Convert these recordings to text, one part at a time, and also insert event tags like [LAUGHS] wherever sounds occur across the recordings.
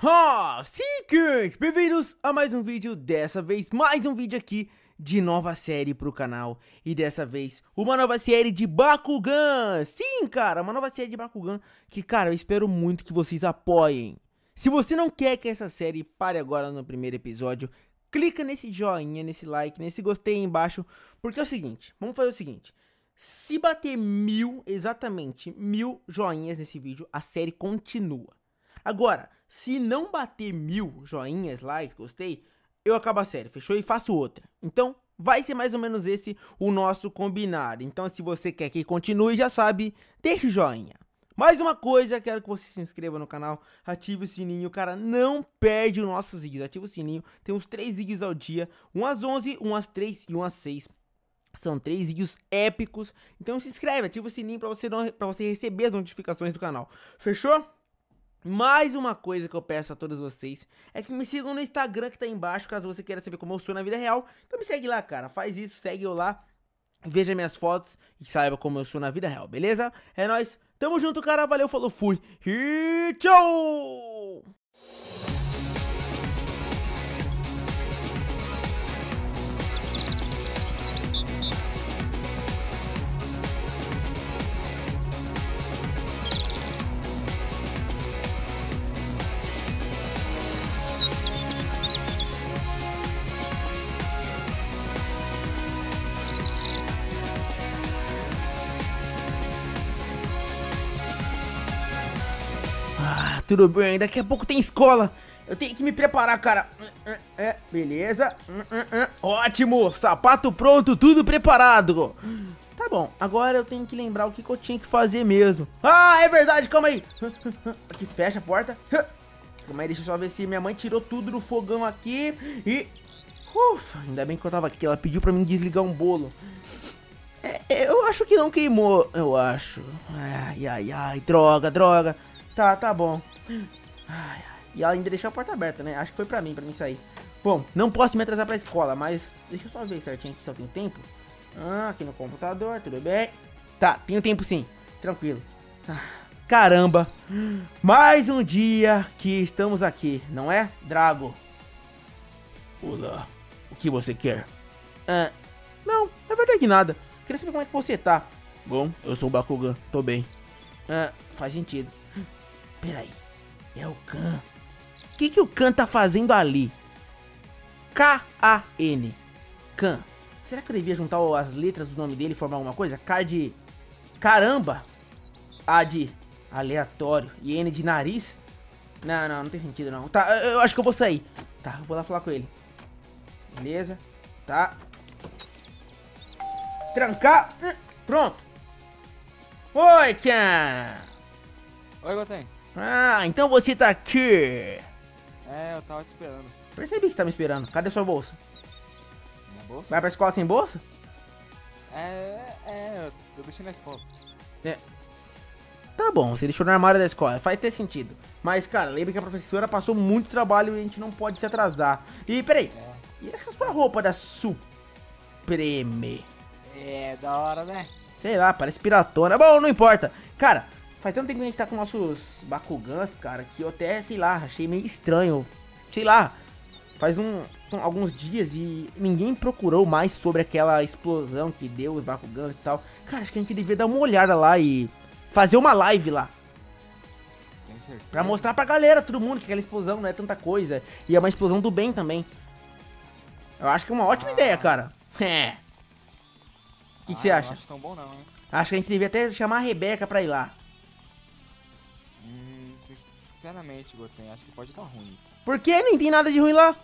Ah, gente! Bem-vindos a mais um vídeo, dessa vez mais um vídeo aqui de nova série pro canal. E dessa vez, uma nova série de Bakugan. Sim, cara, uma nova série de Bakugan Que, cara, eu espero muito que vocês apoiem. Se você não quer que essa série pare agora no primeiro episódio Clica nesse joinha, nesse like, nesse gostei aí embaixo. Porque é o seguinte, vamos fazer o seguinte. Se bater mil, exatamente mil joinhas nesse vídeo, a série continua. Agora, se não bater mil joinhas, likes, gostei, eu acabo a série, fechou? E faço outra. Então, vai ser mais ou menos esse o nosso combinado. Então, se você quer que continue, já sabe, deixa o joinha. Mais uma coisa, quero que você se inscreva no canal, ative o sininho, cara, não perde os nossos vídeos, ative o sininho, tem uns três vídeos ao dia, um às 11, um às 3 e um às 6. São três vídeos épicos, então se inscreve, ativa o sininho para você, não, pra você receber as notificações do canal, fechou? Mais uma coisa que eu peço a todos vocês é que me sigam no Instagram que tá aí embaixo, caso você queira saber como eu sou na vida real. Então me segue lá, cara. Faz isso, segue eu lá. Veja minhas fotos e saiba como eu sou na vida real, beleza? É nóis. Tamo junto, cara. Valeu, falou, fui. E tchau! Tudo bem, daqui a pouco tem escola. Eu tenho que me preparar, cara. É, é, beleza. Ótimo, sapato pronto, tudo preparado. Tá bom, agora eu tenho que lembrar o que, que eu tinha que fazer mesmo. Ah, é verdade, calma aí. [LAUGHS] Aqui, fecha a porta. [LAUGHS] Calma aí, deixa eu só ver se minha mãe tirou tudo do fogão aqui. E... Ufa, ainda bem que eu tava aqui, ela pediu pra mim desligar um bolo. É, eu acho que não queimou, eu acho. Ai, ai, ai, droga, droga. Tá, tá bom. Ai, ai. E ela ainda deixou a porta aberta, né? Acho que foi pra mim, pra mim sair. Bom, não posso me atrasar pra escola, mas deixa eu só ver certinho aqui se eu tenho tempo. Ah, aqui no computador, tudo bem. Tá, tenho tempo sim. Tranquilo. Ah, caramba. Mais um dia que estamos aqui, não é, Drago? Olá. O que você quer? Ah, não, na verdade nada. Queria saber como é que você tá. Bom, eu sou o Bakugan, tô bem. Ah, faz sentido. Peraí, é o Khan. O que, que o Khan tá fazendo ali? K-A-N. Khan. Será que eu devia juntar as letras do nome dele e formar alguma coisa? K de caramba. A de aleatório. E N de nariz. Não, não, não tem sentido não. Tá, eu acho que eu vou sair. Tá, vou lá falar com ele. Beleza. Tá. Trancar. Pronto. Oi, Khan. Oi, Goten. Ah, então você tá aqui. É, eu tava te esperando. Percebi que você tá me esperando. Cadê sua bolsa? Minha bolsa? Vai pra escola sem bolsa? É, é, eu deixei na escola. Tá bom, você deixou no armário da escola. Faz ter sentido. Mas, cara, lembra que a professora passou muito trabalho e a gente não pode se atrasar. E, peraí. É. E essa sua roupa da Supreme? É, da hora, né? Sei lá, parece piratona. Bom, não importa. Cara, faz tanto tempo que a gente tá com nossos Bakugans, cara, que eu até, sei lá, achei meio estranho. Sei lá, faz um, alguns dias e ninguém procurou mais sobre aquela explosão que deu os Bakugans e tal. Cara, acho que a gente devia dar uma olhada lá e fazer uma live lá. Pra mostrar pra galera, todo mundo, que aquela explosão não é tanta coisa. E é uma explosão do bem também. Eu acho que é uma ótima Ah. ideia, cara. [LAUGHS] É. O que, que você Ah, acha? Não acho tão bom não, hein? Acho que a gente devia até chamar a Rebeca pra ir lá. Sinceramente, Goten, acho que pode dar ruim. Por que nem tem nada de ruim lá?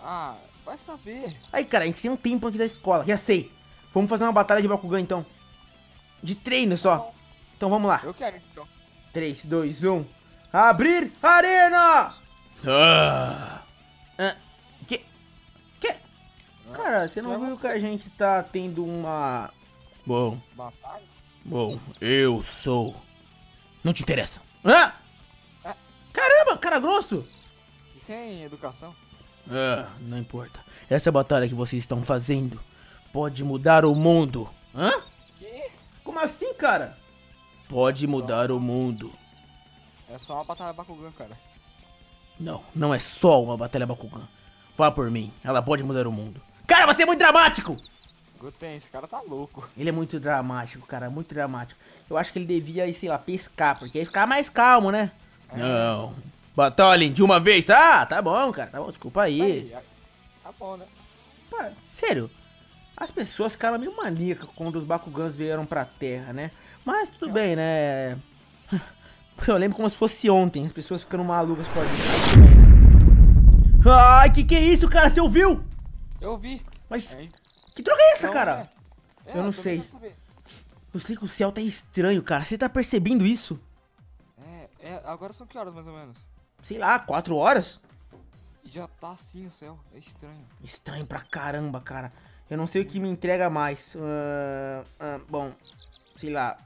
Ah, vai saber. Aí, cara, a gente tem um tempo aqui da escola. Já sei. Vamos fazer uma batalha de Bakugan, então. De treino só. Então vamos lá. Eu quero, então. 3, 2, 1. Abrir arena! Ah. Ah, que? Que? Cara, você não É viu você. que a gente tá tendo uma... Bom, Batalha? bom, eu sou... Não te interessa. Ah. Cara grosso! E sem educação? Ah, não importa. Essa batalha que vocês estão fazendo pode mudar o mundo. Hã? Que? Como assim, cara? Pode Só. mudar o mundo. É só uma batalha Bakugan, cara. Não, não é só uma batalha Bakugan. Vá por mim, ela pode mudar o mundo. Cara, você é muito dramático! Goten, esse cara tá louco. Ele é muito dramático, cara, muito dramático. Eu acho que ele devia, sei lá, pescar, porque aí ficar mais calmo, né? É. Não. Batalhem de uma vez. Ah, tá bom, cara, tá bom, desculpa aí. aí tá bom, né? Pá, sério, as pessoas ficaram meio maníacas quando os Bakugans vieram pra Terra, né? Mas tudo bem, né? [LAUGHS] Eu lembro como se fosse ontem, as pessoas ficando malucas por ali. Ai, que que é isso, cara? Você ouviu? Eu ouvi. Mas é. que droga é essa, não, cara? É. É, eu não sei. Eu sei que o céu tá estranho, cara. Você tá percebendo isso? É, é, agora são que horas mais ou menos? Sei lá, quatro horas? Já tá assim o céu, é estranho. Estranho pra caramba, cara. Eu não sei o que me entrega mais. Uh, uh, bom, sei lá,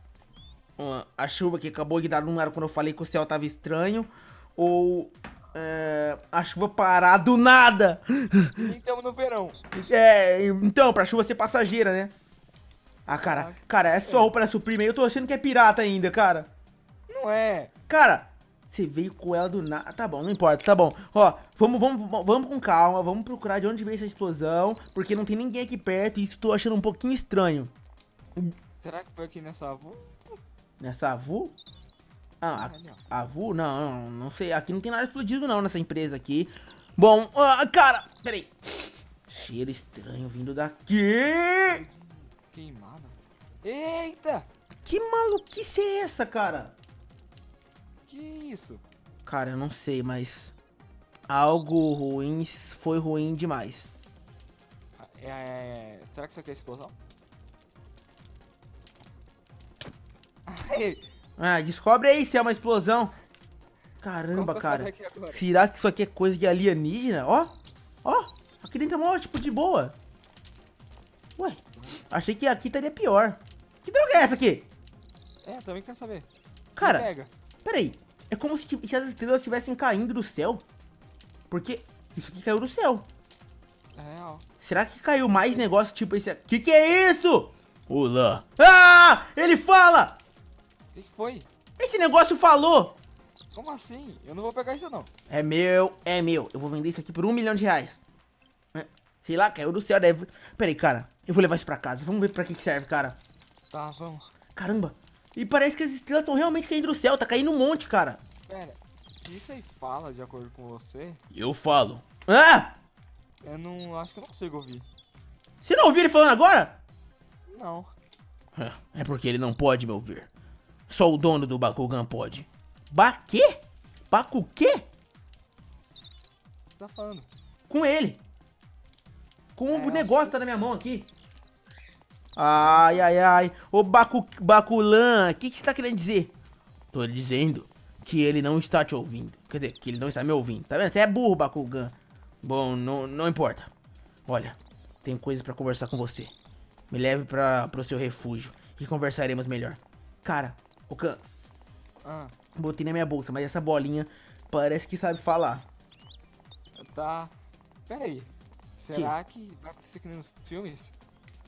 a chuva que acabou de dar no ar quando eu falei que o céu tava estranho, ou a chuva parar do nada. Então no verão. É, então, pra chuva ser passageira, né? Ah, cara, cara, essa sua roupa nessa Supreme aí, eu tô achando que é pirata ainda, cara. Não é. Cara, você veio com ela do nada. Tá bom, não importa, tá bom. Ó, vamos, vamos, vamos com calma, vamos procurar de onde veio essa explosão, porque não tem ninguém aqui perto e isso tô achando um pouquinho estranho. Será que foi aqui nessa avó? Nessa Avu? Ah, a, Avu? Não, não, não sei. Aqui não tem nada explodido não nessa empresa aqui. Bom, ah, cara, peraí. Cheiro estranho vindo daqui. Queimada. Eita! Que maluquice é essa, cara? Que isso? Cara, eu não sei, mas... Algo ruim foi ruim demais. É, é, é será que isso aqui é explosão? [LAUGHS] Ah, descobre aí se é uma explosão. Caramba, cara. Será que isso aqui é coisa de alienígena? Ó, ó. Aqui dentro é mó, tipo, de boa. Ué, achei que aqui estaria pior. Que droga é essa aqui? É, também quero saber. Cara, peraí. É como se, se as estrelas estivessem caindo do céu. Porque isso aqui caiu do céu. É real. Será que caiu mais negócio tipo esse aqui? Que que é isso? Olá. Ah! Ele fala! O que foi? Esse negócio falou! Como assim? Eu não vou pegar isso não. É meu, é meu. Eu vou vender isso aqui por um milhão de reais. É, sei lá, caiu do céu, deve... Pera aí, cara. Eu vou levar isso pra casa. Vamos ver pra que serve, cara. Tá, vamos. Caramba. E parece que as estrelas estão realmente caindo do céu. Tá caindo um monte, cara. Pera, se isso aí fala de acordo com você... Eu falo. Ah! Eu não... Acho que eu não consigo ouvir. Você não ouviu ele falando agora? Não. É porque ele não pode me ouvir. Só o dono do Bakugan pode. Ba quê? Baku quê? Tá falando? Com ele. Com é, o negócio que tá na minha mão aqui. Ai, ai, ai. Ô Baku, Bakulan, o que, que você tá querendo dizer? Tô dizendo que ele não está te ouvindo. Quer dizer, que ele não está me ouvindo. Tá vendo? Você é burro, Bakugan. Bom, não, não importa. Olha, tenho coisas pra conversar com você. Me leve pra, pro seu refúgio e conversaremos melhor. Cara, o can... Ah. Botei na minha bolsa, mas essa bolinha parece que sabe falar. Tá. Pera aí. Será que, que vai acontecer que nem nos filmes?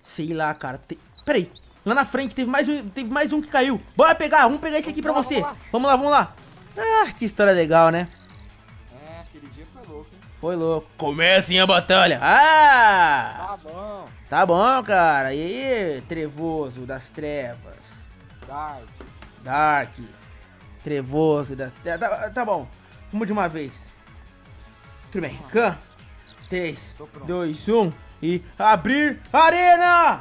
Sei lá, cara. Te... Pera aí. Lá na frente teve mais um, teve mais um que caiu. Bora pegar, vamos pegar esse aqui pra você. Vamos lá. vamos lá, vamos lá. Ah, que história legal, né? É, aquele dia foi louco, hein? Foi louco. Comecem a batalha. Ah! Tá bom. Tá bom, cara. E aí, trevoso das trevas? Dark. Dark. Trevoso. Da... Tá, tá bom. Vamos de uma vez. Tudo bem. Khan. 3, 2, 1 e abrir arena!